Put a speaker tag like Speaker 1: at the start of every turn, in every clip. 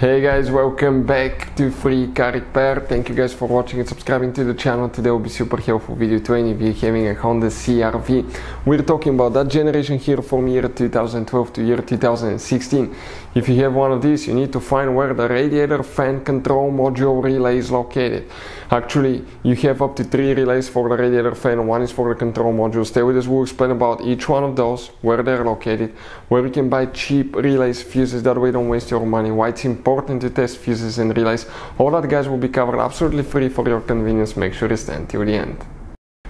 Speaker 1: Hey guys, welcome back to Free Car Repair. Thank you guys for watching and subscribing to the channel. Today will be super helpful video to any of you having a Honda CRV. We're talking about that generation here from year 2012 to year 2016. If you have one of these, you need to find where the radiator fan control module relay is located. Actually, you have up to three relays for the radiator fan, one is for the control module. Stay with us, we'll explain about each one of those, where they're located, where you can buy cheap relays, fuses, that way don't waste your money, why it's important to test fuses and relays. All that guys will be covered absolutely free for your convenience, make sure you stay until the end.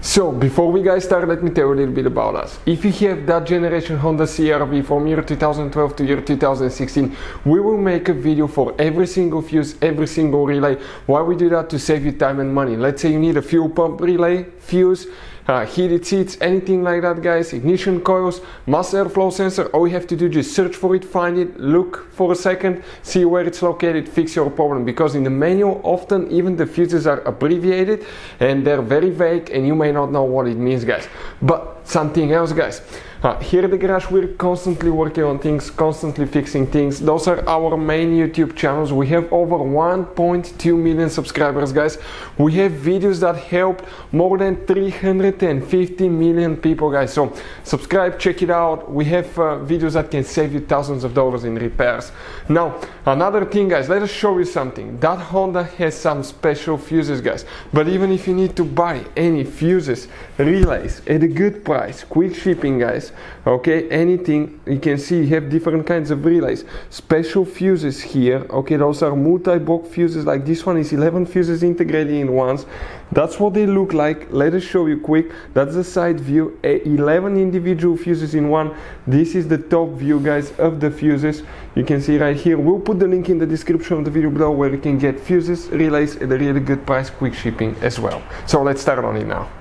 Speaker 1: So, before we guys start, let me tell you a little bit about us. If you have that generation Honda CRV from year 2012 to year 2016, we will make a video for every single fuse, every single relay. Why we do that? To save you time and money. Let's say you need a fuel pump relay, fuse, uh, heated seats, anything like that guys, ignition coils, mass airflow sensor, all you have to do just search for it, find it, look for a second, see where it's located, fix your problem because in the manual often even the fuses are abbreviated and they're very vague and you may not know what it means guys. But something else guys, uh, here at the garage we're constantly working on things, constantly fixing things. Those are our main YouTube channels. We have over 1.2 million subscribers guys. We have videos that helped more than 350 million people guys. So subscribe, check it out. We have uh, videos that can save you thousands of dollars in repairs. Now another thing guys, let us show you something. That Honda has some special fuses guys. But even if you need to buy any fuses, relays at a good price, quick shipping guys, okay anything you can see you have different kinds of relays. Special fuses here okay those are multi-block fuses like this one is 11 fuses integrated in ones that's what they look like. Let us show you quick. That's the side view eh, 11 individual fuses in one. This is the top view guys of the fuses. You can see right here. We'll put the link in the description of the video below where you can get fuses relays at a really good price quick shipping as well. So let's start on it now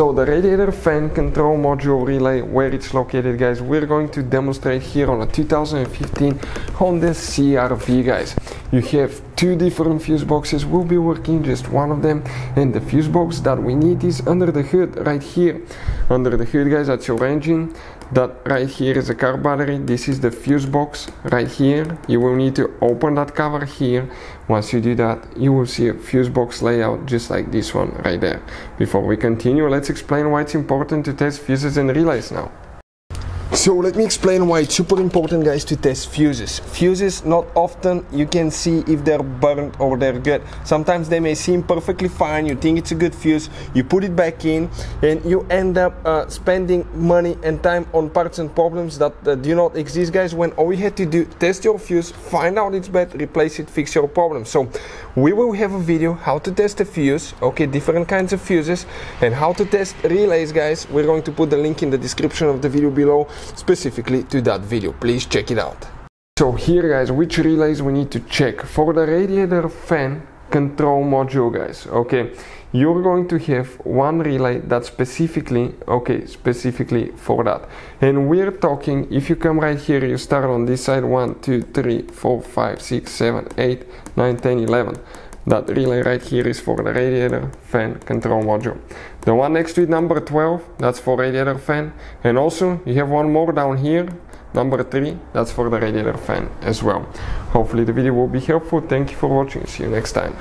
Speaker 1: so the radiator fan control module relay, where it's located guys, we're going to demonstrate here on a 2015 Honda CRV guys. You have two different fuse boxes, we'll be working just one of them. And the fuse box that we need is under the hood right here. Under the hood guys, that's your engine, that right here is a car battery. This is the fuse box right here. You will need to open that cover here. Once you do that you will see a fuse box layout just like this one right there. Before we continue let's explain why it's important to test fuses and relays now so let me explain why it's super important guys to test fuses. Fuses not often you can see if they're burnt or they're good. Sometimes they may seem perfectly fine, you think it's a good fuse, you put it back in and you end up uh, spending money and time on parts and problems that uh, do not exist guys when all you had to do test your fuse, find out it's bad, replace it, fix your problem. So we will have a video how to test a fuse, okay, different kinds of fuses and how to test relays guys. We're going to put the link in the description of the video below specifically to that video. Please check it out. So here guys, which relays we need to check. For the radiator fan control module guys, okay, you're going to have one relay that's specifically, okay, specifically for that. And we're talking, if you come right here, you start on this side, 1, 2, 3, 4, 5, 6, 7, 8, 9, 10, 11. That relay right here is for the radiator fan control module. The one next to it, number 12, that's for radiator fan. And also you have one more down here, number 3, that's for the radiator fan as well. Hopefully the video will be helpful. Thank you for watching. See you next time.